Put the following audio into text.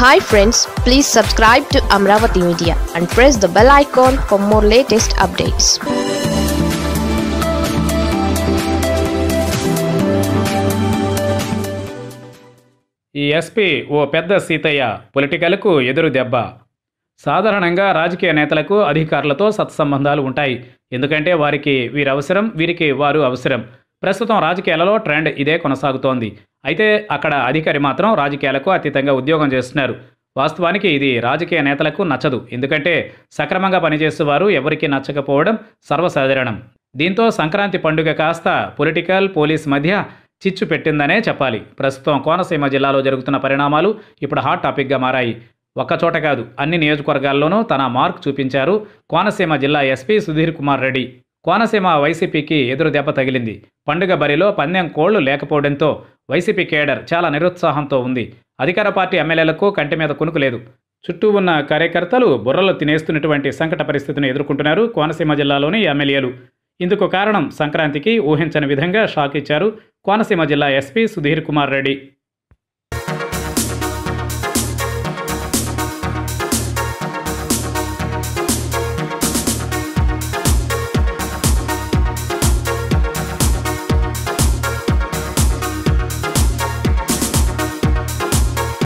Hi friends please subscribe to Amaravati media and press the bell icon for more latest updates ఈ SP ఓ పెద్ద సీతయ్య పొలిటికల్కు ఎదురు దెబ్బ. సాధారణంగా రాజకీయ నేతలకు అధికారులతో సత్సంబంధాలు ఉంటాయి. ఎందుకంటే వారికి వీరవసరం అవసరం వీరికి వారు అవసరం. ప్రస్తుతం రాజకీయాలలో ట్రెండ్ ఇదే కొనసాగుతోంది. అయితే అక్కడ అధికారి మాత్రం రాజకీయాలకు అతీతంగా ఉద్యోగం చేస్తున్నారు. వాస్తవానికి ఇది రాజకీయ నేతలకు నచ్చదు. ఎందుకంటే సక్రమంగా పనిచేసేవారు ఎవరికీ నచ్చకపోవడం సర్వసాధారణం. దీంతో సంక్రాంతి పండుగ కాస్త పొలిటికల్ పోలీస్ మధ్య చిచ్చు పెట్టిందనే చెప్పాలి. ప్రస్తుతం కోనసీమ జిల్లాలో జరుగుతున్న పరిణామాలు ఇప్పుడు హాట్ టాపిక్గా మారాయి. ఒక్కచోట కాదు అన్ని నియోజకవర్గాల్లోనూ తన మార్క్ చూపించారు కోనసీమ జిల్లా ఎస్పీ సుధీర్ కుమార్ రెడ్డి. కోనసీమ వైసీపీకి ఎదురు దెబ్బ తగిలింది. పండుగ బరిలో పందెం కోళ్ళు లేకపోవడంతో వైసీపీ కేడర్ చాలా నిరుత్సాహంతో ఉంది. అధికార పార్టీ ఎమ్మెల్యేలకు కంటి మీద కునుకు లేదు. చుట్టూ ఉన్న కార్యకర్తలు బుర్రలు తినేస్తున్నటువంటి సంకట పరిస్థితిని ఎదుర్కొంటున్నారు కోనసీమ జిల్లాలోని ఎమ్మెల్యేలు. ఇందుకు కారణం సంక్రాంతికి ఊహించని విధంగా షాక్ ఇచ్చారు కోనసీమ జిల్లా ఎస్పీ సుధీర్ కుమార్ రెడ్డి.